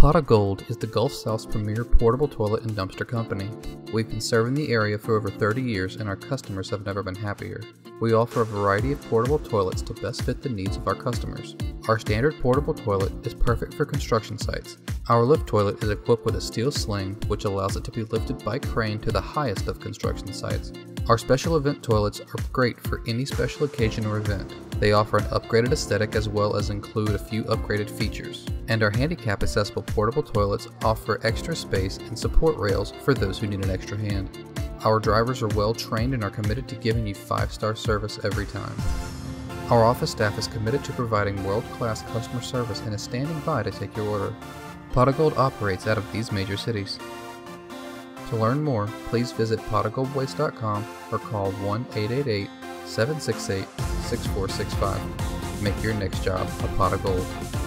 Pot-O-Gold is the Gulf South's premier portable toilet and dumpster company. We've been serving the area for over 30 years and our customers have never been happier. We offer a variety of portable toilets to best fit the needs of our customers. Our standard portable toilet is perfect for construction sites. Our lift toilet is equipped with a steel sling which allows it to be lifted by crane to the highest of construction sites. Our special event toilets are great for any special occasion or event. They offer an upgraded aesthetic as well as include a few upgraded features. And our handicap accessible portable toilets offer extra space and support rails for those who need an extra hand. Our drivers are well trained and are committed to giving you 5-star service every time. Our office staff is committed to providing world-class customer service and is standing by to take your order. Pot-O-Gold operates out of these major cities. To learn more, please visit potogoldwaste.com or call 1 888 768 6465. Make your next job a Pot-O-Gold.